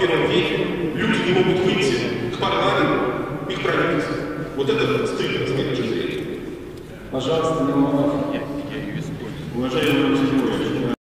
21 веке люди не могут выйти к парламенту и к правительству. Вот это стыдно, с моей точки зрения. Пожалуйста, Немолов. Уважаемый Алексей Григорьевич,